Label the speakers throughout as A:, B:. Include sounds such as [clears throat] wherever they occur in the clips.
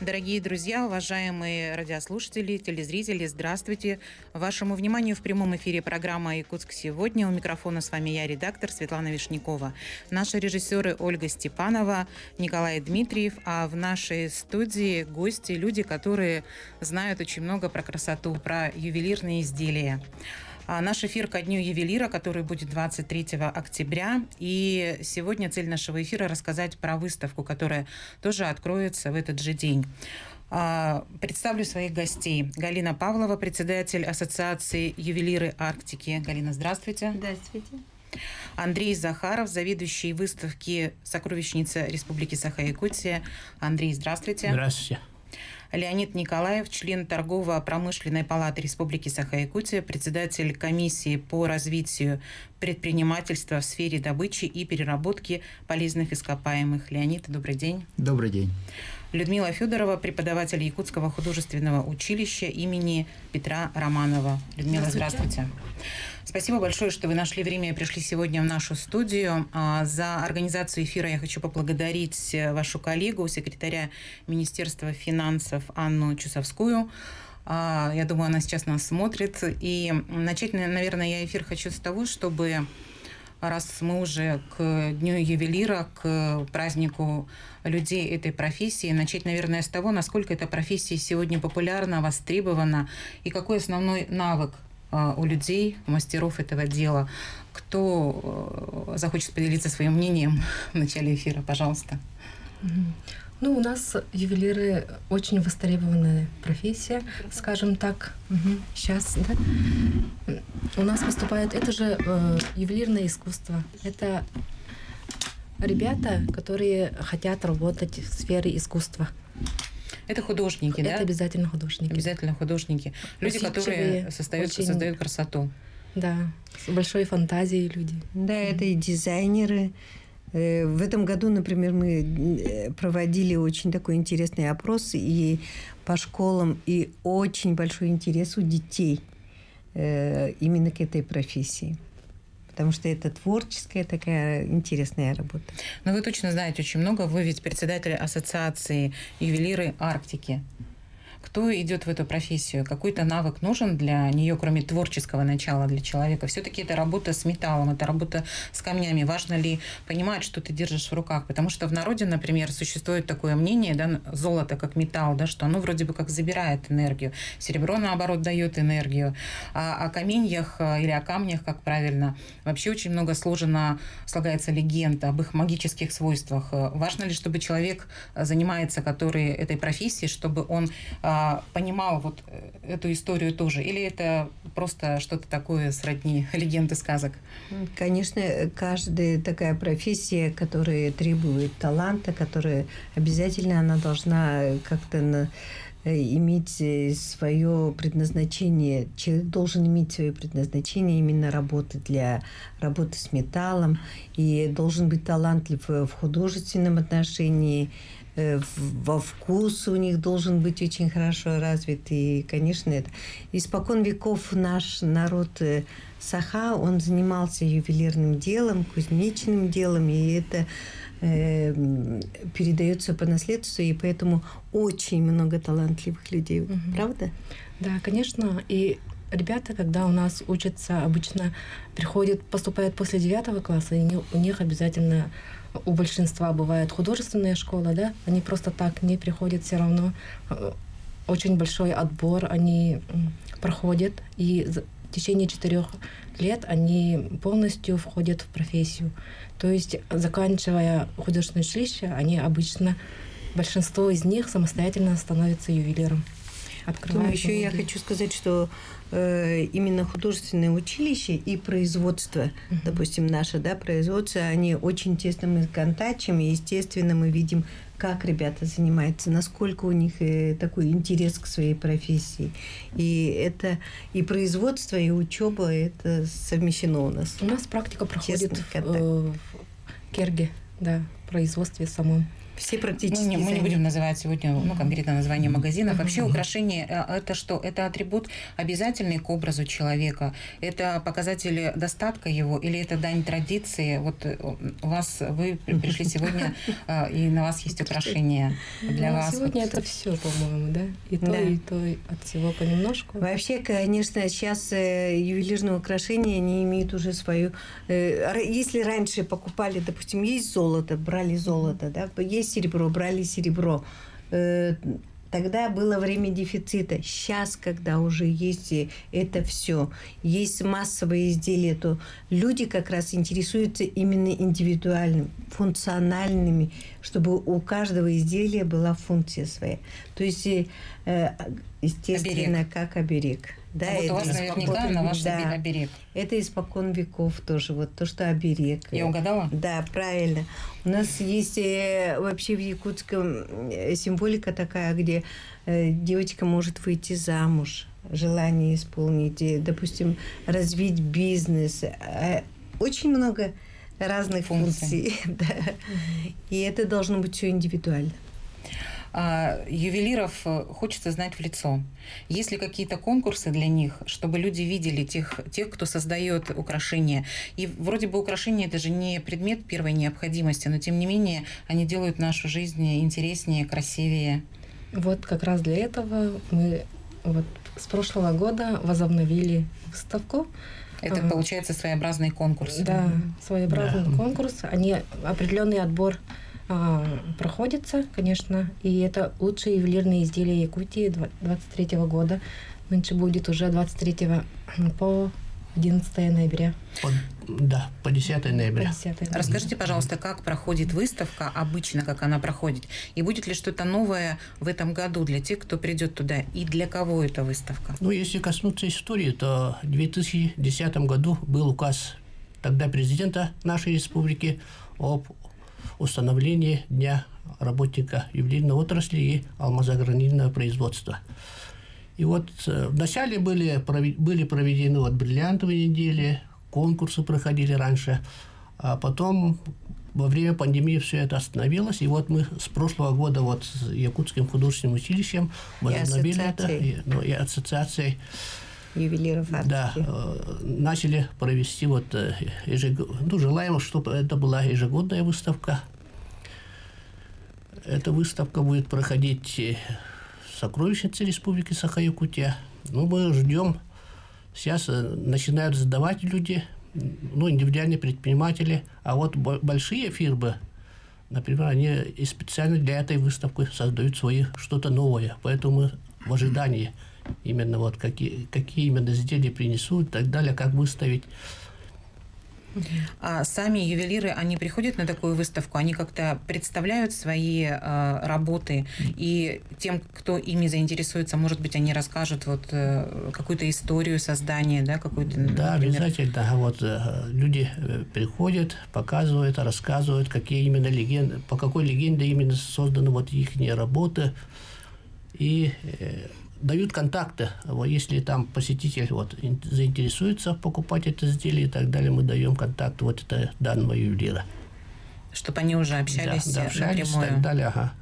A: Дорогие друзья, уважаемые радиослушатели, телезрители, здравствуйте. Вашему вниманию в прямом эфире программа «Якутск сегодня». У микрофона с вами я, редактор Светлана Вишнякова. Наши режиссеры Ольга Степанова, Николай Дмитриев, а в нашей студии гости, люди, которые знают очень много про красоту, про ювелирные изделия. А наш эфир ко дню ювелира, который будет 23 октября. И сегодня цель нашего эфира рассказать про выставку, которая тоже откроется в этот же день. А, представлю своих гостей. Галина Павлова, председатель Ассоциации ювелиры Арктики. Галина, здравствуйте.
B: Здравствуйте.
A: Андрей Захаров, заведующий выставки «Сокровищница Республики Саха-Якутия». Андрей, здравствуйте.
C: Здравствуйте.
A: Леонид Николаев, член торгово-промышленной палаты Республики Саха-Якутия, председатель комиссии по развитию предпринимательства в сфере добычи и переработки полезных ископаемых. Леонид, добрый день.
C: Добрый день.
A: Людмила Федорова, преподаватель Якутского художественного училища имени Петра Романова. Людмила, здравствуйте. здравствуйте. Спасибо большое, что вы нашли время и пришли сегодня в нашу студию. А, за организацию эфира я хочу поблагодарить э, вашу коллегу, секретаря Министерства финансов Анну Чусовскую. А, я думаю, она сейчас нас смотрит. И начать, наверное, я эфир хочу с того, чтобы раз мы уже к Дню ювелира, к празднику людей этой профессии, начать, наверное, с того, насколько эта профессия сегодня популярна, востребована и какой основной навык у людей, мастеров этого дела. Кто э, захочет поделиться своим мнением [laughs] в начале эфира, пожалуйста.
B: Ну, у нас ювелиры очень востребованная профессия, скажем так. Угу. Сейчас, да? У нас выступает это же э, ювелирное искусство. Это ребята, которые хотят работать в сфере искусства.
A: Это художники,
B: это
A: да?
B: Это обязательно художники.
A: Обязательно художники. Люди, Усидчивые, которые создают, очень... создают красоту.
B: Да, с большой фантазией люди.
D: Да, это и дизайнеры. Э, в этом году, например, мы э, проводили очень такой интересный опрос и по школам, и очень большой интерес у детей э, именно к этой профессии потому что это творческая такая интересная работа.
A: Но вы точно знаете очень много. Вы ведь председатель ассоциации ювелиры Арктики кто идет в эту профессию, какой-то навык нужен для нее, кроме творческого начала для человека. Все-таки это работа с металлом, это работа с камнями. Важно ли понимать, что ты держишь в руках? Потому что в народе, например, существует такое мнение, да, золото как металл, да, что оно вроде бы как забирает энергию, серебро, наоборот, дает энергию. А о каменьях э, или о камнях, как правильно, вообще очень много сложено, слагается легенда об их магических свойствах. Э, важно ли, чтобы человек э, занимается, который этой профессией, чтобы он а, понимал вот э, эту историю тоже? Или это просто что-то такое сродни [laughs] легенды сказок?
D: Конечно, каждая такая профессия, которая требует таланта, которая обязательно она должна как-то на э, иметь э, свое предназначение. Человек должен иметь свое предназначение именно работы для работы с металлом и должен быть талантлив в художественном отношении, Э, во вкус у них должен быть очень хорошо развит. И, конечно, это испокон веков наш народ э, Саха, он занимался ювелирным делом, кузнечным делом, и это э, передается по наследству, и поэтому очень много талантливых людей, угу. правда?
B: Да, конечно. И ребята, когда у нас учатся, обычно приходят, поступают после девятого класса, и у них обязательно у большинства бывает художественная школа, да, они просто так не приходят все равно. Э, очень большой отбор они проходят, и в течение четырех лет они полностью входят в профессию. То есть, заканчивая художественное училище, они обычно, большинство из них самостоятельно становятся ювелиром.
D: Ну, еще я хочу сказать, что Э, именно художественное училище и производство, uh-huh. допустим, наше да, производство, они очень тесно мы контачим, и, естественно, мы видим, как ребята занимаются, насколько у них э, такой интерес к своей профессии. И это и производство, и учеба это совмещено у нас.
B: У нас практика проходит в, э, в Керге, да, производстве самом.
D: Все практически.
A: Мы не, мы не будем называть сегодня ну, конкретно название магазина. Вообще украшение э, это что? Это атрибут обязательный к образу человека. Это показатель достатка его или это дань традиции? Вот э, у вас вы пришли сегодня [laughs] э, и на вас есть украшения для
B: Ну,
A: вас.
B: Сегодня
A: Вот.
B: это все, по-моему, да? И то,
D: Да.
B: и то от всего понемножку.
D: Вообще, конечно, сейчас ювелирные украшения, они имеют уже свою... если раньше покупали, допустим, есть золото, брали золото, да, есть серебро, брали серебро, э, тогда было время дефицита. Сейчас, когда уже есть это все, есть массовые изделия, то люди как раз интересуются именно индивидуальным, функциональными, чтобы у каждого изделия была функция своя. То есть, э, э, естественно, как оберег. Да,
A: А вот у вас наверняка на ваш
D: да,
A: оберег.
D: это испокон веков тоже, вот то, что оберег.
A: Я угадала?
D: Да, правильно. У нас есть э, вообще в якутском э, символика такая, где э, девочка может выйти замуж, желание исполнить, допустим, развить бизнес. Очень много разных
A: Функций.
D: функций. [laughs] да. И это должно быть все индивидуально.
A: А, ювелиров э, хочется знать в лицо. Есть ли какие-то конкурсы для них, чтобы люди видели тех, тех, кто создает украшения? И вроде бы украшения это же не предмет первой необходимости, но тем не менее они делают нашу жизнь интереснее, красивее.
B: Вот как раз для этого мы вот с прошлого года возобновили выставку.
A: Это получается своеобразный конкурс.
B: Да, своеобразный
C: Да.
B: конкурс. Они определенный отбор проходится, конечно, и это лучшие ювелирные изделия Якутии 23 года. Нынче будет уже 23 по 11 ноября.
C: По- да, по 10
B: По
C: ноября.
B: 10 ноября.
A: Расскажите, пожалуйста, как проходит выставка обычно, как она проходит, и будет ли что-то новое в этом году для тех, кто придет туда, и для кого эта выставка?
C: Ну, если коснуться истории, то в 2010 году был указ тогда президента нашей республики об установлении Дня работника ювелирной отрасли и алмазогранильного производства. И вот э, вначале были, были проведены вот бриллиантовые недели, конкурсы проходили раньше, а потом во время пандемии все это остановилось, и вот мы с прошлого года вот с Якутским художественным училищем возобновили это,
D: ассоциацией.
C: и, ну, и ассоциацией
D: Ювелиров
C: да,
D: Арктики.
C: э, начали провести вот э, ежег- ну, желаем, чтобы это была ежегодная выставка. Эта выставка будет проходить э, в сокровищнице Республики Саха-Якутия. Ну, мы ждем. Сейчас э, начинают сдавать люди, ну, индивидуальные предприниматели. А вот бо- большие фирмы, например, они и специально для этой выставки создают свои что-то новое. Поэтому мы в ожидании именно вот какие, какие именно изделия принесут и так далее, как выставить.
A: А сами ювелиры, они приходят на такую выставку, они как-то представляют свои э, работы, и тем, кто ими заинтересуется, может быть, они расскажут вот э, какую-то историю создания, да, какую-то,
C: Да,
A: например,
C: обязательно. Вот э, люди э, приходят, показывают, рассказывают, какие именно легенды, по какой легенде именно созданы вот их работы. И э, дают контакты. Вот если там посетитель вот, ин- заинтересуется покупать это изделие и так далее, мы даем контакт вот это данного ювелира.
A: чтобы они уже общались
C: да, да,
A: э,
C: общались и
A: напрямую.
C: так далее. Ага.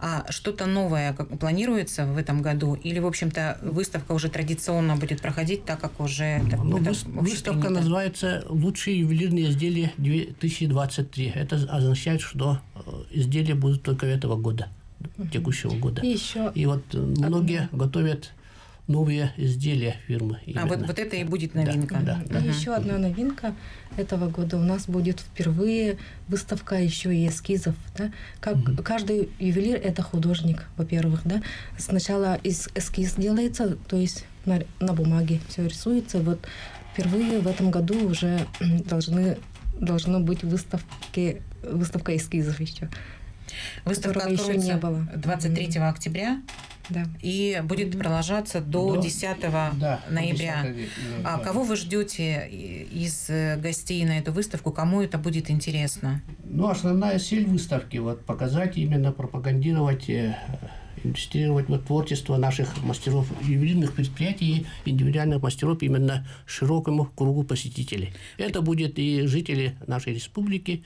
A: А что-то новое как, планируется в этом году? Или, в общем-то, выставка уже традиционно будет проходить, так как уже это,
C: Ну,
A: это
C: выставка называется «Лучшие ювелирные изделия 2023». Это означает, что э, изделия будут только этого года, текущего года.
B: И еще
C: И вот э, многие готовят новые изделия фирмы.
A: А вот,
C: именно.
A: вот это и будет
C: Да,
A: новинка.
C: да, да.
B: И еще одна новинка этого года у нас будет впервые выставка еще и эскизов. Да? Как каждый ювелир это художник, во-первых, да. Сначала эс- эскиз делается, то есть на, на бумаге все рисуется. Вот впервые в этом году уже должны должно быть выставки выставка эскизов еще.
A: Выставка
B: которого еще
A: откроется
B: не было.
A: 23 октября
B: Да.
A: и будет продолжаться до
C: До-
A: 10
C: Да,
A: ноября.
C: 10
A: А
C: ноября.
A: кого вы ждете из э, гостей на эту выставку? Кому это будет интересно?
C: Ну, основная цель выставки вот показать именно пропагандировать, э, иллюстрировать вот творчество наших мастеров ювелирных предприятий и индивидуальных мастеров именно широкому кругу посетителей. Это будет и жители нашей республики,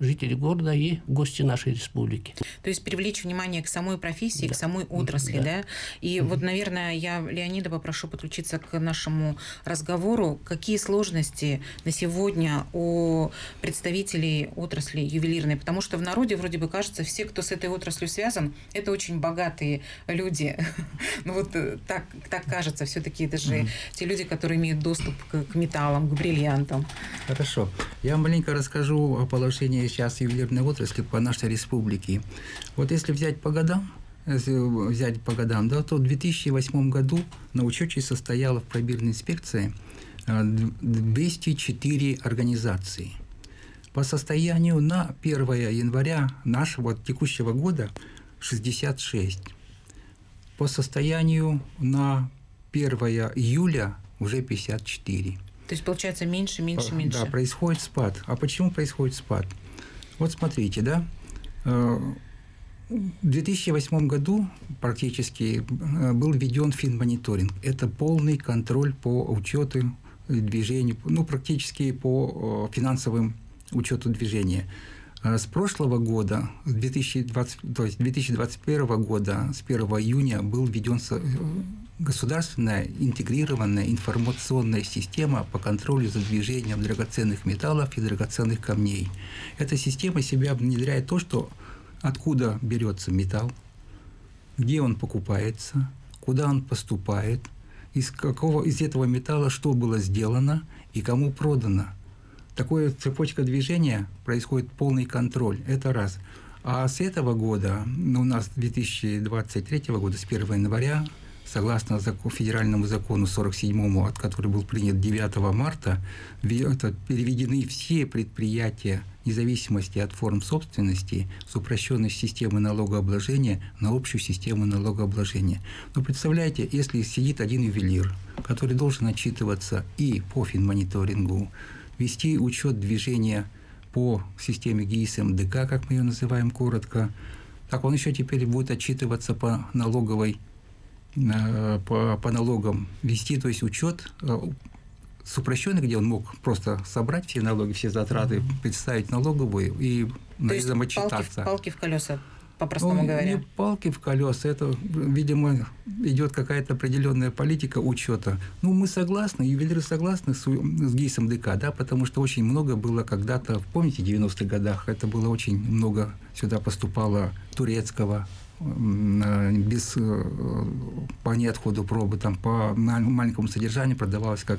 C: жители города и гости нашей республики.
A: То есть привлечь внимание к самой профессии, да. к самой отрасли, да? да? И угу. вот, наверное, я Леонида попрошу подключиться к нашему разговору. Какие сложности на сегодня у представителей отрасли ювелирной? Потому что в народе вроде бы кажется, все, кто с этой отраслью связан, это очень богатые люди. [laughs] ну вот э, так, так кажется, все-таки это же угу. те люди, которые имеют доступ к, к металлам, к бриллиантам.
E: Хорошо. Я маленько расскажу о положении сейчас ювелирной отрасли по нашей республике. Вот если взять по годам, взять по годам, да, то в 2008 году на учете состояла в пробирной инспекции 204 а, организации. По состоянию на 1 января нашего текущего года 66. По состоянию на 1 июля уже 54. То
A: есть, получается, меньше, меньше, меньше.
E: Да, происходит спад. А почему происходит спад? Вот смотрите, да, э, в 2008 году практически э, был введен финмониторинг. Это полный контроль по учету движений, ну, практически по э, финансовым учету движения. С прошлого года, 2020, то есть 2021 года, с 1 июня был введен государственная интегрированная информационная система по контролю за движением драгоценных металлов и драгоценных камней. Эта система себя внедряет то, что откуда берется металл, где он покупается, куда он поступает, из какого из этого металла что было сделано и кому продано. Такое цепочка движения происходит полный контроль. Это раз. А с этого года, ну, у нас 2023 года, с 1 января, согласно федеральному закону 47, от который был принят 9 марта, переведены все предприятия вне зависимости от форм собственности с упрощенной системы налогообложения на общую систему налогообложения. Но представляете, если сидит один ювелир, который должен отчитываться и по финмониторингу, вести учет движения по системе ГИС МДК, как мы ее называем коротко, так он еще теперь будет отчитываться по налоговой по, по налогам вести, то есть учет э, с упрощенной, где он мог просто собрать все налоги, все затраты, mm-hmm. представить налоговую и на этом отчитаться.
A: Палки, палки в колеса, по-простому ну, говоря.
E: Не палки в колеса, это, видимо, идет какая-то определенная политика учета. Ну, мы согласны, ювелиры согласны с, с ГИСом ДК, да, потому что очень много было когда-то, помните, в 90-х годах, это было очень много, сюда поступало турецкого, Э, без э, по неотходу пробы, там по маленькому содержанию продавалось как,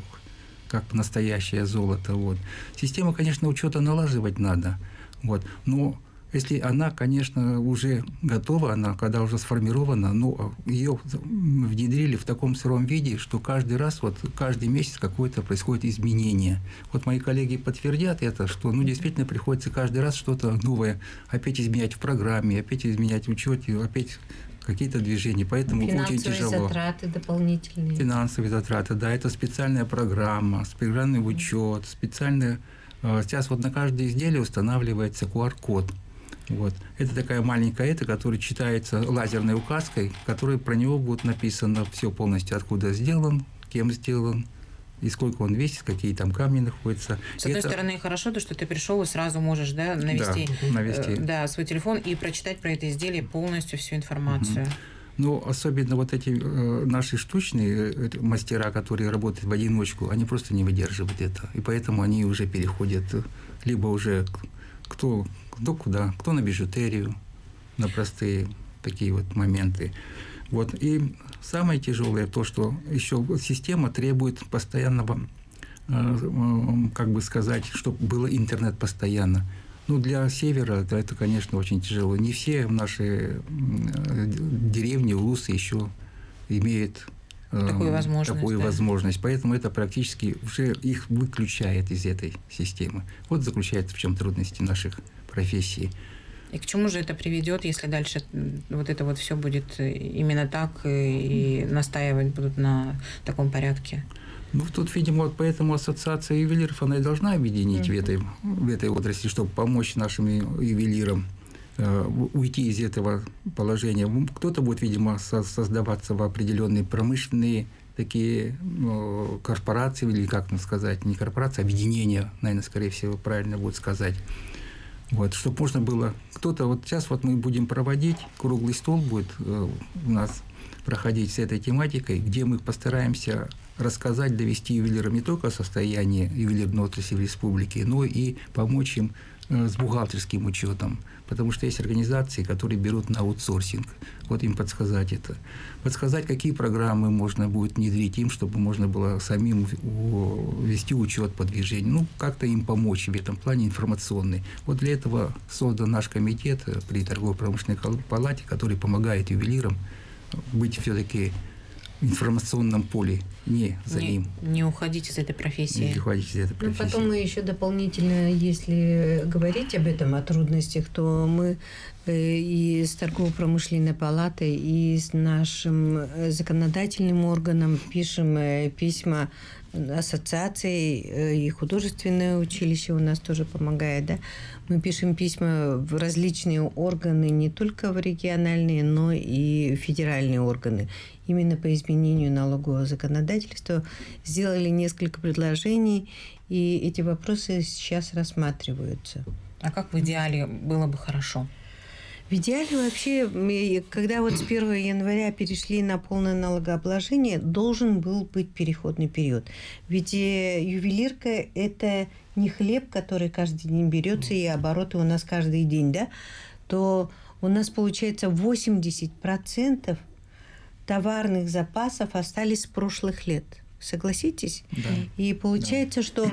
E: как настоящее золото. Вот. Систему, конечно, учета налаживать надо. Вот. Но если она, конечно, уже готова, она когда уже сформирована, но ее внедрили в таком сыром виде, что каждый раз, вот каждый месяц какое-то происходит изменение. Вот мои коллеги подтвердят это, что ну, действительно приходится каждый раз что-то новое опять изменять в программе, опять изменять в учете, опять какие-то движения, поэтому очень тяжело.
D: Финансовые затраты дополнительные.
E: Финансовые затраты, да, это специальная программа, специальный учет, специальная... Э, сейчас вот на каждое изделие устанавливается QR-код. Вот. Это такая маленькая это, которая читается лазерной указкой, которая про него будет написано все полностью, откуда сделан, кем сделан, и сколько он весит, какие там камни находятся.
A: С одной это... стороны, хорошо то, что ты пришел и сразу можешь да, навести, да, навести. Э, да, свой телефон и прочитать про это изделие полностью всю информацию. Угу.
E: Ну, особенно вот эти э, наши штучные э, мастера, которые работают в одиночку, они просто не выдерживают это. И поэтому они уже переходят либо уже кто кто куда, кто на бижутерию, на простые такие вот моменты. Вот. И самое тяжелое то, что еще система требует постоянного, э, как бы сказать, чтобы было интернет постоянно. Ну, для севера это, это, конечно, очень тяжело. Не все наши деревни, улусы еще имеют
A: э, такую возможность.
E: Такую
A: да.
E: возможность. Поэтому это практически уже их выключает из этой системы. Вот заключается в чем трудности наших профессии.
A: И к чему же это приведет, если дальше вот это вот все будет э, именно так и настаивать будут на таком порядке?
E: Ну, тут, видимо, вот поэтому ассоциация ювелиров, она и должна объединить mm-hmm. в, этой, в этой отрасли, чтобы помочь нашим ювелирам э, уйти из этого положения. Кто-то будет, видимо, со- создаваться в определенные промышленные такие ну, корпорации, или как нам сказать, не корпорации, а объединения, наверное, скорее всего, правильно будет сказать. Вот, чтобы можно было... Кто-то... Вот сейчас вот мы будем проводить, круглый стол будет э, у нас проходить с этой тематикой, где мы постараемся рассказать, довести ювелирам не только состояние ювелирной отрасли в республике, но и помочь им э, с бухгалтерским учетом, потому что есть организации, которые берут на аутсорсинг. Вот им подсказать это. Подсказать, какие программы можно будет внедрить им, чтобы можно было самим вести учет по движению. Ну, как-то им помочь в этом плане информационный. Вот для этого создан наш комитет при торгово-промышленной палате, который помогает ювелирам быть все-таки информационном поле, не за
A: не,
E: ним.
A: Не уходить из этой профессии.
E: Не уходить из этой ну, профессии.
D: Ну, потом мы еще дополнительно, если говорить об этом, о трудностях, то мы э, и с торгово-промышленной палатой, и с нашим э, законодательным органом пишем э, письма ассоциации э, и художественное училище у нас тоже помогает, да. Мы пишем письма в различные органы, не только в региональные, но и федеральные органы. Именно по изменению налогового законодательства сделали несколько предложений, и эти вопросы сейчас рассматриваются.
A: А как в идеале было бы хорошо?
D: В идеале вообще, когда вот с 1 января перешли на полное налогообложение, должен был быть переходный период. Ведь э, ювелирка – это не хлеб, который каждый день берется, и обороты у нас каждый день, да, то у нас получается 80% товарных запасов остались с прошлых лет. Согласитесь?
E: Да.
D: И получается, да. что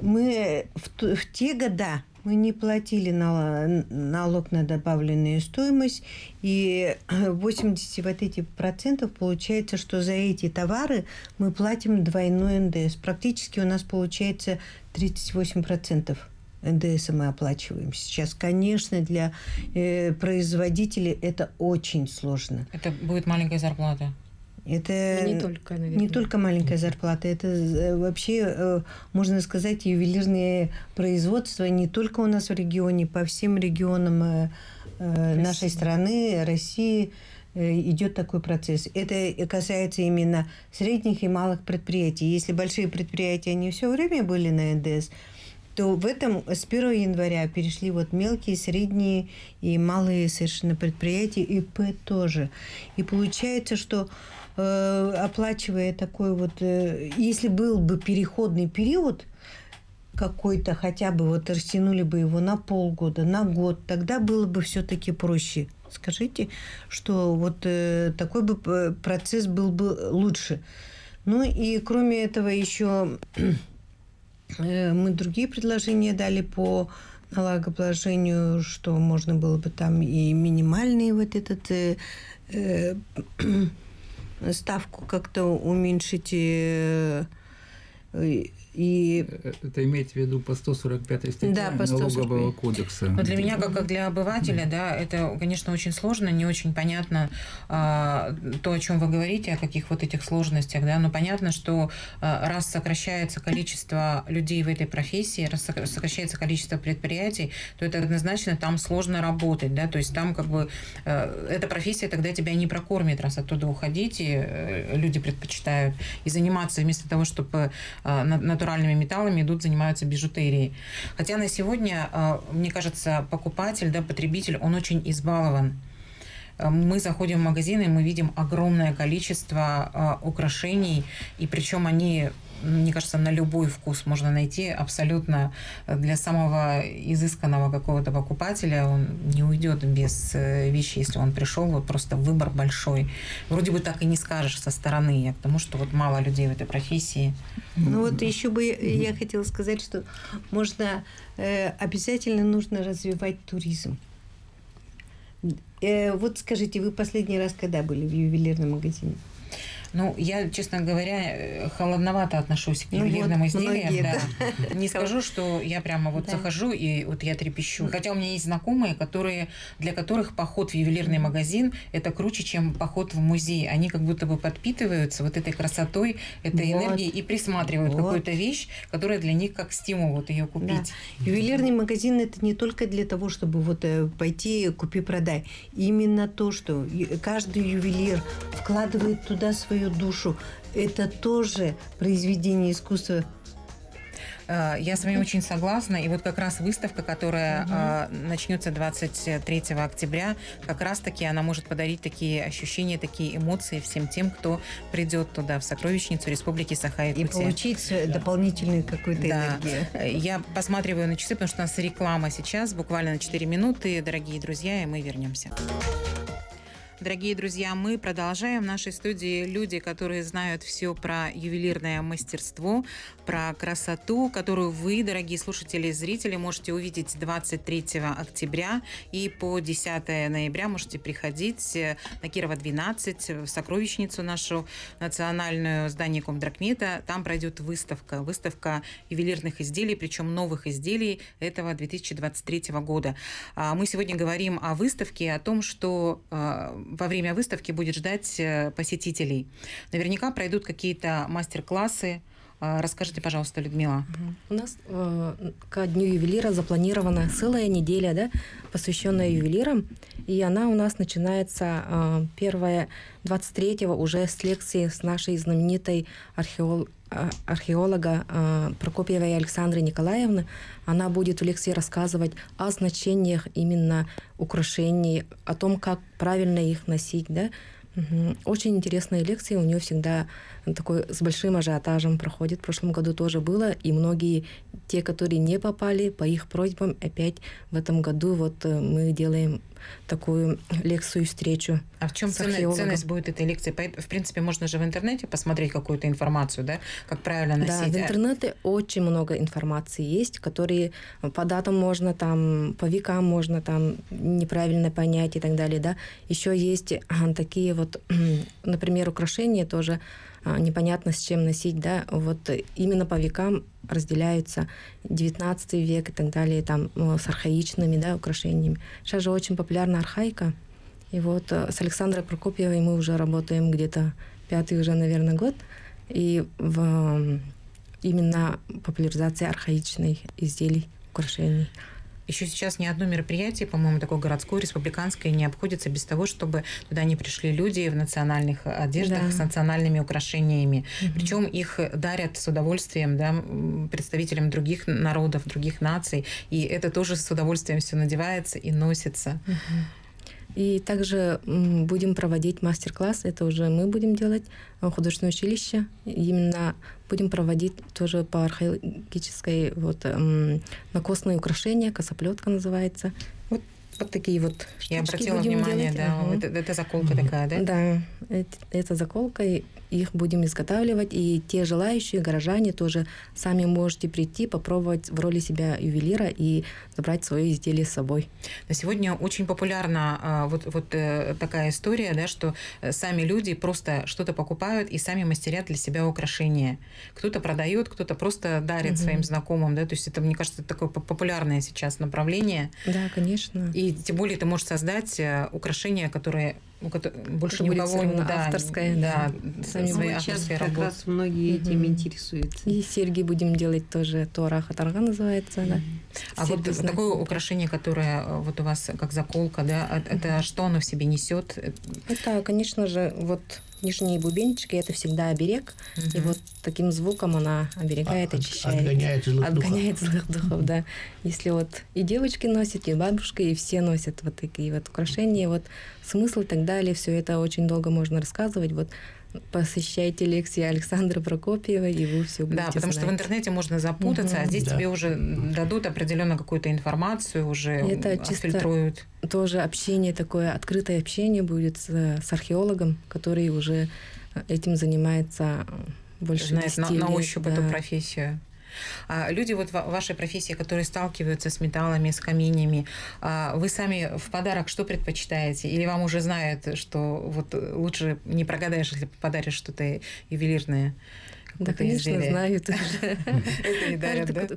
D: мы в, в те года мы не платили налог на добавленную стоимость, и [clears throat] 80 вот эти процентов получается, что за эти товары мы платим двойной НДС. Практически у нас получается 38 процентов. НДС мы оплачиваем сейчас. Конечно, для э, производителей это очень сложно.
A: Это будет маленькая зарплата.
D: Это
B: не только, наверное.
D: не только маленькая зарплата, это э, вообще, э, можно сказать, ювелирные производства не только у нас в регионе, по всем регионам э, нашей страны, России идет такой процесс. Это касается именно средних и малых предприятий. Если большие предприятия, они все время были на НДС, то в этом с 1 января перешли вот мелкие, средние и малые совершенно предприятия, ИП тоже. И получается, что Э, оплачивая такой вот... Э, если был бы переходный период какой-то, хотя бы вот растянули бы его на полгода, на год, тогда было бы все-таки проще. Скажите, что вот э, такой бы процесс был бы лучше. Ну и кроме этого еще [clears throat] мы другие предложения дали по налогообложению, что можно было бы там и минимальный вот этот э, э, [clears throat] ставку как-то уменьшить э,
E: и... Это имеете в виду по 145 статье да, по 145. налогового кодекса.
A: Но для меня, как, как для обывателя, да, это, конечно, очень сложно, не очень понятно а, то, о чем вы говорите, о каких вот этих сложностях, да, но понятно, что а, раз сокращается количество людей в этой профессии, раз сокращается количество предприятий, то это однозначно там сложно работать, да, то есть там как бы а, эта профессия тогда тебя не прокормит, раз оттуда уходить, и э, люди предпочитают и заниматься вместо того, чтобы а, натуральными металлами идут, занимаются бижутерией. Хотя на сегодня, а, мне кажется, покупатель, да, потребитель, он очень избалован а, мы заходим в магазины, мы видим огромное количество украшений, и причем они мне кажется, на любой вкус можно найти абсолютно для самого изысканного какого-то покупателя. Он не уйдет без э, вещи, если он пришел. Вот просто выбор большой. Вроде бы так и не скажешь со стороны, потому что вот мало людей в этой профессии.
D: Ну вот еще бы я хотела сказать, что можно э, обязательно нужно развивать туризм. Э, вот скажите, вы последний раз когда были в ювелирном магазине?
A: Ну, я, честно говоря, э, холодновато отношусь к ювелирным ну, вот, изделиям. Многие, да. Да. Не скажу, что я прямо вот да. захожу и вот я трепещу. Хотя у меня есть знакомые, которые, для которых поход в ювелирный магазин это круче, чем поход в музей. Они как будто бы подпитываются вот этой красотой, этой вот. энергией и присматривают вот. какую-то вещь, которая для них как стимул вот ее купить.
D: Да. Ювелирный магазин это не только для того, чтобы вот э, пойти купи-продай. Именно то, что каждый ювелир вкладывает туда свою душу. Это тоже произведение искусства
A: Э, я с вами очень согласна. И вот как раз выставка, которая угу. начнется 23 октября, как раз-таки она может подарить такие ощущения, такие эмоции всем тем, кто придет туда, в сокровищницу Республики Саха-Якутия.
D: И получить да. дополнительную какую-то да. энергию.
A: Я посматриваю на часы, потому что у нас реклама сейчас, буквально на 4 минуты, дорогие друзья, и мы вернемся. Дорогие друзья, мы продолжаем в нашей студии люди, которые знают все про ювелирное мастерство, про красоту, которую вы, дорогие слушатели и зрители, можете увидеть 23 октября и по 10 ноября можете приходить на Кирова 12 в сокровищницу нашу национальную здание Комдракмета. Там пройдет выставка, выставка ювелирных изделий, причем новых изделий этого 2023 года. А мы сегодня говорим о выставке, о том, что а, во время выставки будет ждать э, посетителей. Наверняка пройдут какие-то мастер-классы, Расскажите, пожалуйста, Людмила.
B: У нас э, к Дню ювелира запланирована целая неделя, да, посвященная ювелирам. И она у нас начинается э, первая, 23-го уже с лекции с нашей знаменитой археол, э, археолога э, Прокопьевой Александры Николаевны. Она будет в лекции рассказывать о значениях именно украшений, о том, как правильно их носить, да, очень интересные лекции. У нее всегда такой с большим ажиотажем проходит. В прошлом году тоже было. И многие, те, которые не попали, по их просьбам, опять в этом году вот э, мы делаем такую лекцию встречу.
A: А в чем ценность, ценность будет этой лекции? В принципе, можно же в интернете посмотреть какую-то информацию, да, как правильно носить.
B: Да, в интернете очень много информации есть, которые по датам можно там, по векам можно там неправильно понять и так далее, да. Еще есть такие вот, [clears throat] например, украшения тоже а, непонятно с чем носить, да, вот именно по векам разделяются 19 век и так далее, там ну, с архаичными, да, украшениями. Сейчас же очень популярна архаика, и вот э, с Александрой Прокопьевой мы уже работаем где-то пятый уже, наверное, год, и в именно популяризации архаичных изделий, украшений.
A: Еще сейчас ни одно мероприятие, по-моему, такое городское, республиканское, не обходится без того, чтобы туда не пришли люди в национальных одеждах да. с национальными украшениями. Угу. Причем их дарят с удовольствием да, представителям других народов, других наций. И это тоже с удовольствием все надевается и носится. Угу.
B: И также будем проводить мастер-класс, это уже мы будем делать, э, художественное училище. Именно будем проводить тоже по археологической вот накосные украшения, косоплетка называется. Вот вот такие вот
A: Я обратила внимание, делать. да, угу. это, это заколка угу. такая, да?
B: Да, это, это заколка, и их будем изготавливать, и те желающие горожане тоже сами можете прийти, попробовать в роли себя ювелира и забрать свое изделие с собой.
A: На сегодня очень популярна а, вот, вот э, такая история, да, что э, сами люди просто что-то покупают и сами мастерят для себя украшения. Кто-то продает, кто-то просто дарит угу. своим знакомым, да, то есть это, мне кажется, такое популярное сейчас направление.
B: Да, конечно.
A: И тем более ты можешь создать э, украшения, которые ну, больше ни у кого не
B: да, авторская, да,
D: сами свои сейчас как работы. раз многие угу. этим интересуются.
B: И серьги будем делать тоже Тора Хатарга называется, да.
A: А вот знаки. такое украшение, которое э, вот у вас как заколка, да, это что оно в себе несет?
B: Это, конечно же, вот нижние бубенчики это всегда оберег, угу. и вот таким звуком она оберегает, а, очищает.
C: Отгоняет злых
B: отгоняет духов. злых духов, да. Если вот и девочки носят, и бабушка, и все носят вот такие вот украшения, вот смысл и так далее, все это очень долго можно рассказывать. Вот посещайте лекции Александра Прокопьева, и вы все будете
A: Да, потому
B: знать.
A: что в интернете можно запутаться, угу. а здесь да. тебе уже дадут определенно какую-то информацию, уже это отфильтруют.
B: тоже общение такое, открытое общение будет с, с археологом, который уже этим занимается больше
A: Знает на, на ощупь да. эту профессию. А люди вот в вашей профессии, которые сталкиваются с металлами, с каменями, а вы сами в подарок что предпочитаете? Или вам уже знают, что вот лучше не прогадаешь, если подаришь что-то ювелирное?
B: Да, конечно, знают уже.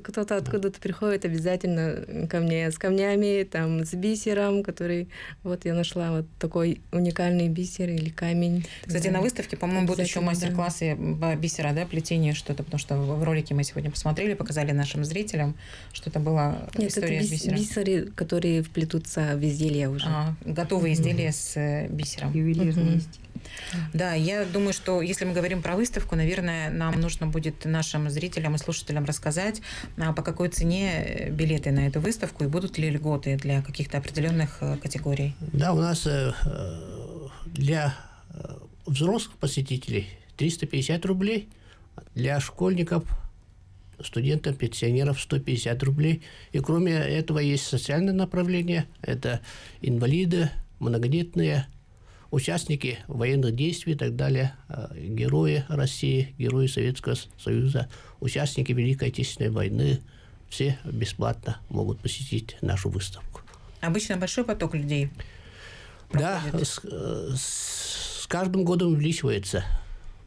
B: [laughs] Кто-то откуда-то приходит обязательно ко мне с камнями, там, с бисером, который... Вот я нашла вот такой уникальный бисер или камень.
A: Кстати, на выставке, по-моему, будут еще мастер-классы бисера, да, плетение что-то, потому что в ролике мы сегодня посмотрели, показали нашим зрителям, что это была история с бисером.
B: бисеры, которые вплетутся в изделия уже. А,
A: готовые изделия с э, бисером.
D: Ювелирные изделия.
A: Да, я думаю, что если мы говорим про выставку, наверное, нам нужно будет нашим зрителям и слушателям рассказать, а, по какой цене билеты на эту выставку и будут ли льготы для каких-то определенных э, категорий?
C: Да, у нас э, для взрослых посетителей 350 рублей, для школьников студентам, пенсионеров 150 рублей. И кроме этого есть социальное направление. Это инвалиды, многодетные, участники военных действий и так далее, а, герои России, герои Советского Союза, участники Великой Отечественной войны, все бесплатно могут посетить нашу выставку.
A: Обычно большой поток людей.
C: Да, с, с каждым годом увеличивается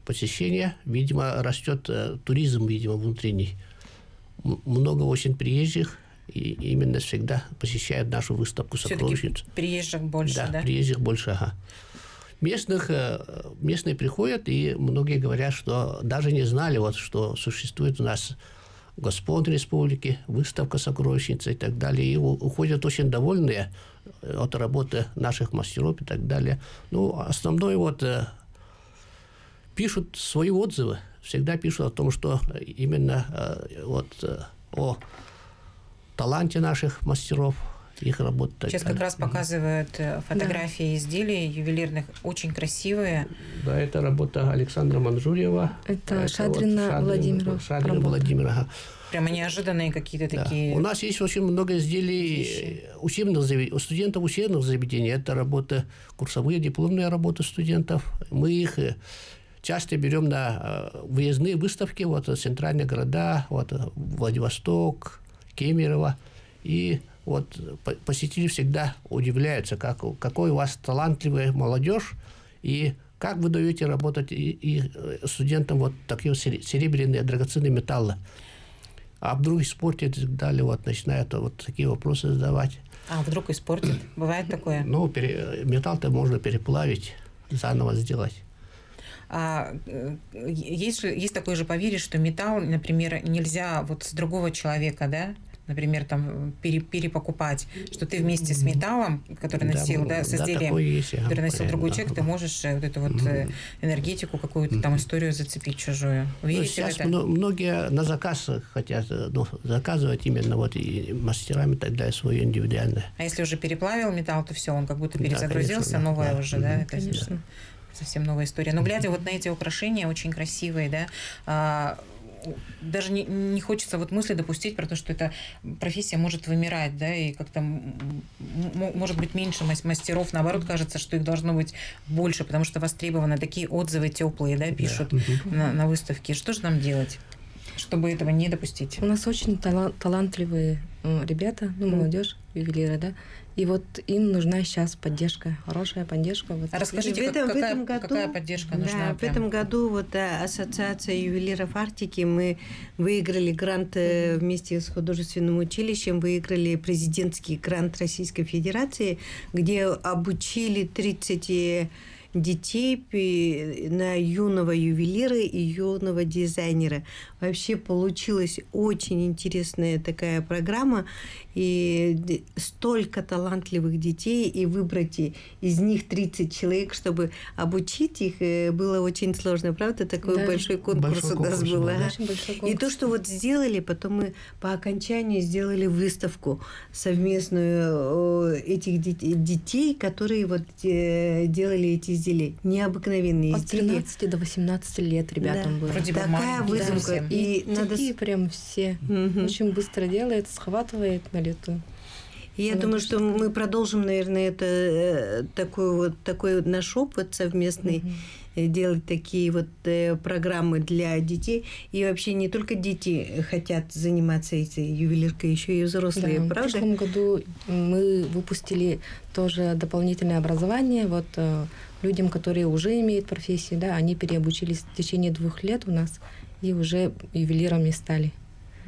C: посещение. Видимо, растет э, туризм, видимо, внутренний много очень приезжих, и именно всегда посещают нашу выставку сокровищниц.
A: приезжих больше, да?
C: Да, приезжих больше, ага. Местных, э, местные приходят, и многие говорят, что даже не знали, вот, что существует у нас Господь Республики, выставка сокровищницы и так далее. И уходят очень довольные э, от работы наших мастеров и так далее. Ну, основной вот э, пишут свои отзывы всегда пишут о том, что именно вот о таланте наших мастеров, их работы.
A: Сейчас как раз показывают э, фотографии да. изделий ювелирных, очень красивые.
C: Да, это работа Александра Манжурьева.
B: Это, это Шадрина вот Владимира.
C: Шадрина Владимира.
A: Прямо неожиданные какие-то да. такие.
C: У нас есть очень много изделий вещи. учебных заведений, у студентов учебных заведений. Это работы, курсовые, дипломные работы студентов. Мы их часто берем на э, выездные выставки, вот центральные города, вот Владивосток, Кемерово, и вот посетители всегда удивляются, как, какой у вас талантливая молодежь, и как вы даете работать и, и э, студентам вот такие серебряные драгоценные металлы. А вдруг испортят и так далее, вот начинают вот такие вопросы задавать.
A: А вдруг испортит? Бывает такое?
C: Ну, пере, металл-то можно переплавить, заново сделать.
A: А, э, есть, же, есть такое же поверье, что металл, например, нельзя вот с другого человека, да, например, там пере, перепокупать, что ты вместе с металлом, который носил, да, да с изделием, да, есть, который носил другой да, человек, да. ты можешь э, вот эту вот mm. энергетику, какую-то там историю зацепить чужую.
C: Ну, сейчас это? многие на заказ хотят ну, заказывать именно вот и мастерами далее свое индивидуальное.
A: А если уже переплавил металл, то все, он как будто перезагрузился, да, конечно, новое да. уже, да, это конечно совсем новая история. Но глядя вот на эти украшения, очень красивые, да, а, даже не, не хочется вот мысли допустить про то, что эта профессия может вымирать, да, и как-то может быть меньше мастеров, наоборот, кажется, что их должно быть больше, потому что востребованы такие отзывы теплые, да, пишут да. На, на выставке. Что же нам делать? чтобы этого не допустить?
B: У нас очень талантливые ребята, ну, молодежь, ювелиры, да, и вот им нужна сейчас поддержка, хорошая поддержка. Вот.
A: А расскажите, в этом, как, какая, в этом году, какая поддержка нужна?
D: Да, в этом году вот да, Ассоциация ювелиров Арктики, мы выиграли грант mm-hmm. вместе с художественным училищем, выиграли президентский грант Российской Федерации, где обучили 30 детей на юного ювелира и юного дизайнера. Вообще получилась очень интересная такая программа и столько талантливых детей, и выбрать из них 30 человек, чтобы обучить их, э, было очень сложно, правда? Такой да. большой конкурс большой у нас был. Да. И то, что вот сделали, потом мы по окончании сделали выставку совместную этих детей, которые вот э, делали эти изделия. Необыкновенные
B: От изделия. От 13 до 18 лет ребятам да. было.
A: Вроде
B: Такая
A: выставка.
B: Да. И, и надо... такие прям все. Угу. Очень быстро делает, схватывает на лету.
D: Я ну, думаю, что мы продолжим, наверное, это э, такой вот такой наш опыт совместный. Угу делать такие вот э, программы для детей. И вообще не только дети хотят заниматься этой ювелиркой, еще и взрослые, да, правда?
B: В прошлом году мы выпустили тоже дополнительное образование. Вот э, людям, которые уже имеют профессию, да, они переобучились в течение двух лет у нас и уже ювелирами стали.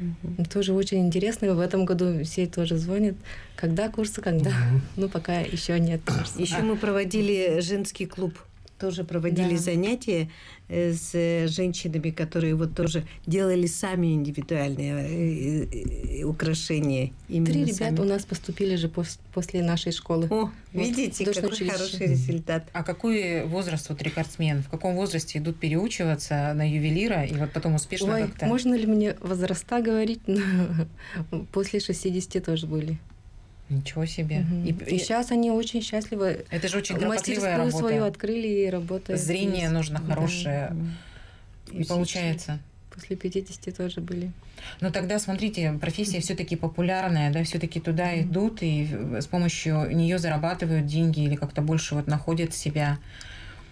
B: Угу. Тоже очень интересно. В этом году все тоже звонят. Когда курсы, когда? Угу. Ну, пока еще нет
D: Еще мы проводили женский клуб тоже проводили
B: Да.
D: занятия э, с женщинами, которые вот тоже делали сами индивидуальные э, э, украшения.
B: Три
D: сами.
B: ребята у нас поступили же пос- после нашей школы.
D: О,
B: Вот,
D: видите, какой
B: училище.
D: хороший результат.
A: А какой возраст вот рекордсмен? В каком возрасте идут переучиваться на ювелира и вот потом успешно
B: Ой,
A: как-то?
B: можно ли мне возраста говорить? [laughs] После 60 тоже были.
A: Ничего себе.
B: Мгм.
A: И,
B: И, сейчас они очень счастливы.
A: это же очень
B: Мастерскую
A: работа.
B: свою открыли и работают.
A: Зрение
B: здесь.
A: нужно
B: Да.
A: хорошее. И получается.
B: После 50 тоже были.
A: Но тогда, смотрите, профессия все-таки популярная, да, все-таки туда идут и с помощью нее зарабатывают деньги или как-то больше вот находят себя.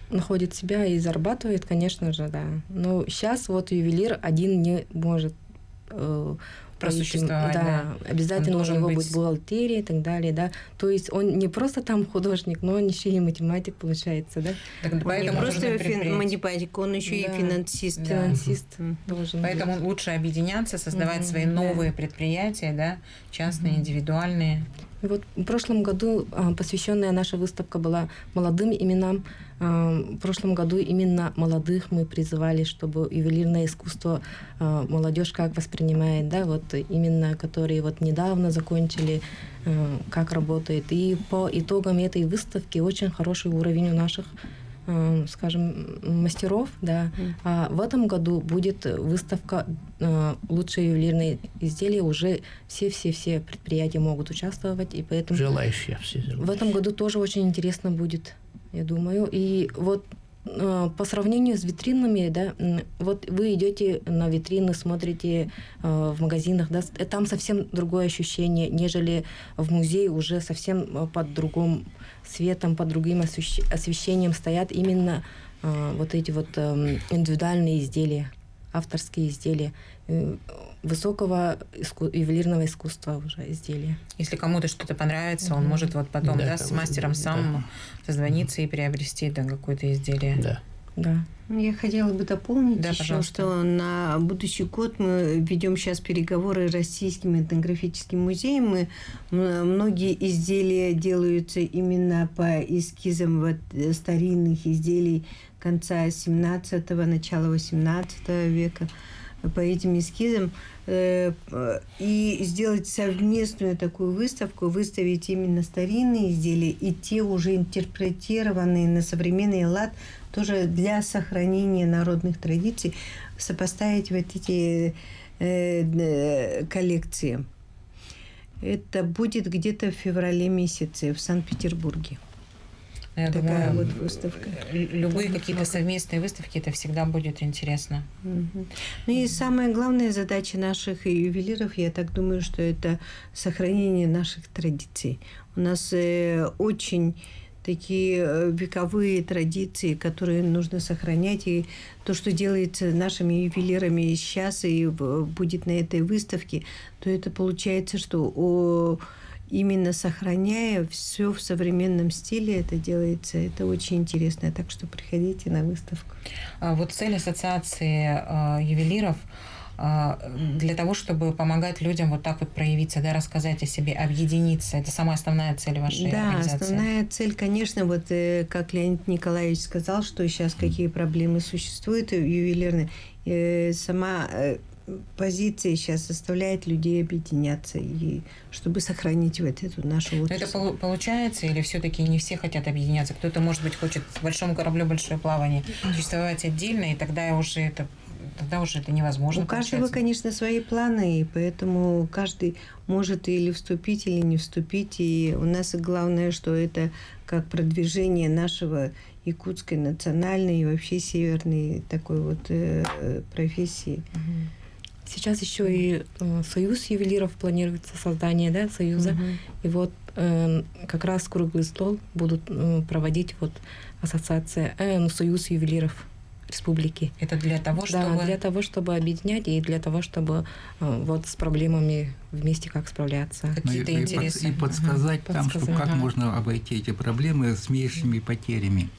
B: Находит себя и зарабатывает, конечно же, да. Но сейчас вот ювелир один не может э,
A: Просуществовать,
B: да,
A: да.
B: обязательно
A: Он
B: у
A: должен
B: него
A: быть-
B: будет бухгалтерия и так далее, да. То есть он не просто там художник, но он еще и математик получается, да.
A: Так,
D: Он
A: поэтому
D: не просто
A: нужно
D: фин- математик, он еще
B: Да.
D: и финансист.
A: Да.
B: Финансист
D: Мгм.
B: должен
A: Поэтому
B: быть.
A: лучше объединяться, создавать
B: Мгм,
A: свои
B: да.
A: новые предприятия, да, частные,
B: Мгм.
A: индивидуальные.
B: Вот в прошлом году а, посвященная наша выставка была молодым именам. А, В прошлом году именно молодых мы призывали, чтобы ювелирное искусство а, молодежь как воспринимает, да, вот именно которые вот недавно закончили, как работает. И по итогам этой выставки очень хороший уровень у наших скажем, мастеров, да. А в этом году будет выставка а, лучшие ювелирные изделия. Уже все-все-все предприятия могут участвовать, и поэтому
C: Желающие все.
B: в этом году тоже очень интересно будет, я думаю. И вот э, по сравнению с витринами, да, вот вы идете на витрины, смотрите э, в магазинах, да, э, там совсем другое ощущение, нежели в музее уже совсем э, под другим светом, под другим освещ- освещением стоят именно э, вот эти вот эм, индивидуальные изделия, авторские изделия э, высокого иску- ювелирного искусства уже изделия.
A: Если кому-то что-то понравится, он
B: Мгм.
A: может вот потом,
C: Да,
A: да, с мастером
C: да.
A: сам созвониться и приобрести да, какое-то изделие.
C: Да.
B: Да.
D: Я хотела бы дополнить
A: Да,
D: еще,
A: пожалуйста.
D: что на будущий год мы ведем сейчас переговоры с Российским этнографическим музеем. М, многие изделия делаются именно по эскизам вот, э, старинных изделий конца 17-го, начала 18 века. По этим эскизам э, п- и сделать совместную такую выставку, выставить именно старинные изделия и те уже интерпретированные на современный лад, тоже для сохранения народных традиций, сопоставить вот эти э, э, коллекции. Это будет где-то в феврале месяце в Санкт-Петербурге.
A: Я
D: Такая
A: думаю,
D: вот выставка.
A: любые какие-то совместные выставки, это всегда будет интересно.
D: Мгм. Ну и самая главная задача наших ювелиров, я так думаю, что это сохранение наших традиций. У нас э, очень такие э, вековые традиции, которые нужно сохранять. И то, что делается нашими ювелирами сейчас и будет на этой выставке, то это получается, что о, именно сохраняя все в современном стиле это делается. Это очень интересно. Так что приходите на выставку.
A: А Вот цель ассоциации э, ювелиров э, для того, чтобы помогать людям вот так вот проявиться, да, рассказать о себе, объединиться. Это самая основная цель вашей
D: Да,
A: организации.
D: основная цель, конечно, вот э, как Леонид Николаевич сказал, что сейчас какие проблемы существуют э, ювелирные. Э, Сама позиция сейчас заставляет людей объединяться, и чтобы сохранить вот эту нашу
A: Но это
D: отрасль.
A: полу- получается или все-таки не все хотят объединяться? Кто-то, может быть, хочет в большом корабле большое плавание существовать отдельно, и тогда уже это тогда уже это невозможно.
D: У каждого,
A: получается.
D: конечно, свои планы, и поэтому каждый может или вступить, или не вступить. И у нас главное, что это как продвижение нашего якутской национальной и вообще северной такой вот э, э, профессии.
A: Мгм.
B: Сейчас еще и э, союз ювелиров планируется создание, да, союза.
D: Мгм.
B: И вот э, как раз круглый стол будут э, проводить вот ассоциация, э, ну, союз ювелиров республики.
A: Это для того,
B: Да,
A: чтобы...
B: для того, чтобы объединять и для того, чтобы э, вот с проблемами вместе как справляться.
E: Ну,
A: Какие-то
E: и под-
A: интересы.
E: и подсказать
B: Ага.
E: там, что
B: Подсказать.
E: как
A: Ага.
E: можно обойти эти проблемы с меньшими потерями.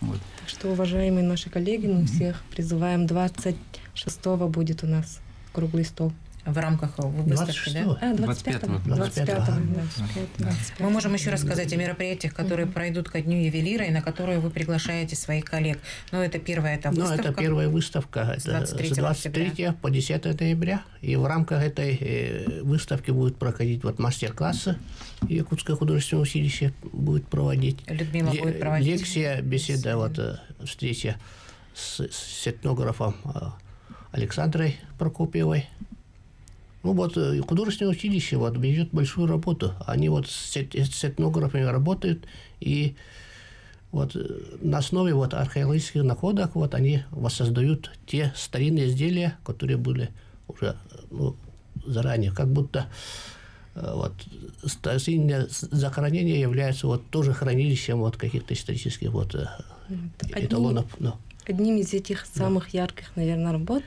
E: Вот.
B: Так что, уважаемые наши коллеги, мы всех призываем 26 будет у нас круглый стол.
A: в рамках выставки, да?
C: 26-го.
B: А, 25-го.
C: 25-го.
B: 25-го.
A: Мы можем еще рассказать о мероприятиях, которые пройдут ко Дню ювелира и на которые вы приглашаете своих коллег. Ну, это первая это
C: Ну,
A: выставка.
C: это первая выставка. Это
A: 23
C: с 23 по 10 ноября. И в рамках этой э, выставки будут проходить вот мастер-классы. Якутское художественное училище будет проводить.
A: Людмила будет проводить.
C: Лекция, беседа, вот э, встреча с, с этнографом э, Александрой Прокопьевой. Ну вот э, художественное училище вот ведет большую работу. Они вот с, эт- с этнографами работают и вот э, на основе вот археологических находок вот они воссоздают те старинные изделия, которые были уже э, ну, заранее, как будто э, вот старинное захоронение является вот тоже хранилищем вот каких-то исторических вот э,
B: Одни-
C: эталонов. ну.
B: Одним из этих самых ярких, наверное, работ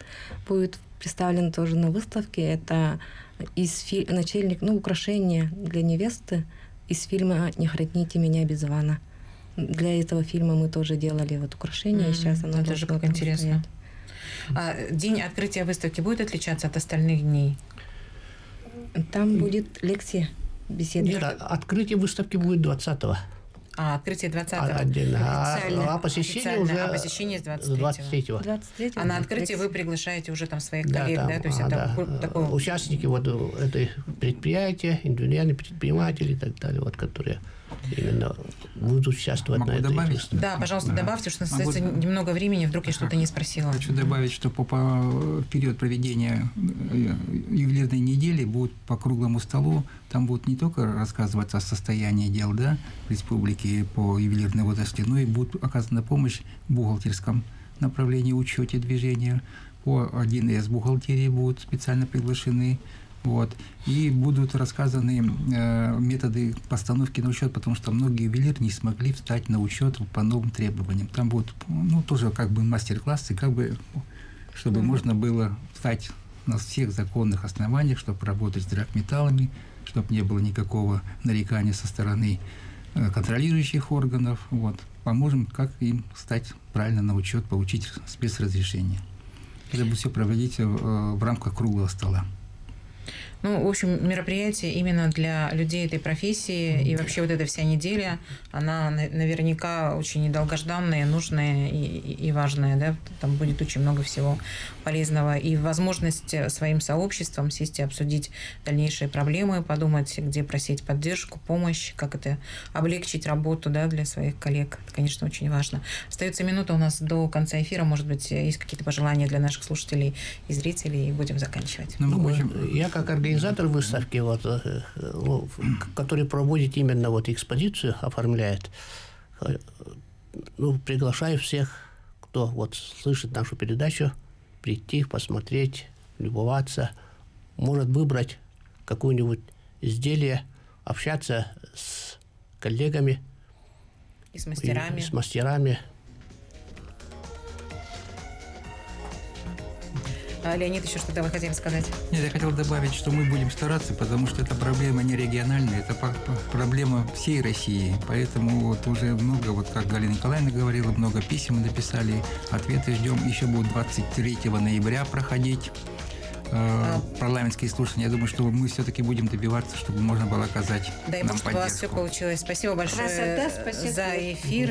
B: будет представлен тоже на выставке. Это из фи- начальник, ну, украшение для невесты из фильма «Не храните меня без Ивана». Для этого фильма мы тоже делали вот украшение, и
A: М,
B: сейчас оно
A: это же как интересно.
B: стоять.
A: А день открытия выставки будет отличаться от остальных дней?
B: Там будет лекция, беседа.
C: Нет, а- открытие выставки будет 20-го.
A: А, открытие 20
C: А- отдельно. А-
A: Официально.
C: а посещение уже
A: А посещение с
C: с
A: 23-го.
C: 23-го.
B: 23
A: А на открытие вы приглашаете уже там своих коллег, да?
C: там,
A: То есть
C: а,
A: это
C: да, э,
A: такое...
C: участники вот э, этой предприятия, индивидуальные предприниматели и так далее, вот, которые именно будут участвовать
E: Могу
C: на этой
E: добавить?
C: выставке.
A: Да, пожалуйста,
E: Да.
A: добавьте, что у нас
E: Могу-
A: остается немного времени, вдруг я что-то не спросила.
E: Хочу добавить, что по, по период проведения э, ювелирной недели будут по круглому столу, там будут не только рассказываться о состоянии дел да, в республике по ювелирной отрасли, но и будет оказана помощь в бухгалтерском направлении учете движения. По 1С бухгалтерии будут специально приглашены. Вот. И будут рассказаны э, методы постановки на учет, потому что многие ювелиры не смогли встать на учет по новым требованиям. Там будут ну, тоже как бы мастер-классы, как бы, чтобы можно было встать на всех законных основаниях, чтобы работать с драгметаллами, чтобы не было никакого нарекания со стороны э, контролирующих органов. Вот. Поможем, как им встать правильно на учет, получить спецразрешение. Это будет все проводить э, в рамках круглого стола.
A: Ну, в общем, мероприятие именно для людей этой профессии. И вообще вот эта вся неделя, она на- наверняка очень долгожданная, нужная и, и- важная, да, там будет очень много всего полезного. И возможность своим сообществом сесть и обсудить дальнейшие проблемы, подумать, где просить поддержку, помощь, как это облегчить работу, да, для своих коллег. Это, конечно, очень важно. Остается минута у нас до конца эфира, может быть, есть какие-то пожелания для наших слушателей и зрителей, и будем заканчивать.
E: Мы
C: Ну,
E: очень-
C: э, Я как организатор выставки, вот, э, э, который проводит именно вот экспозицию, оформляет, э, ну, приглашаю всех, кто вот слышит нашу передачу, прийти, посмотреть, любоваться, может выбрать какое-нибудь изделие, общаться с коллегами,
A: И с
C: и
A: мастерами.
C: с мастерами.
A: А, Леонид, еще что-то вы хотели сказать?
E: Нет, я хотел добавить, что мы будем стараться, потому что эта проблема не региональная, это проблема всей России. Поэтому вот уже много, вот как Галина Николаевна говорила, много писем написали, ответы ждем. Еще будет 23 ноября проходить э, парламентские слушания. Я думаю, что мы все-таки будем добиваться, чтобы можно было оказать
A: Дай
E: нам
A: бог, чтобы у вас все
E: поддержку.
A: получилось. Спасибо большое
D: Красота, спасибо.
A: за эфир.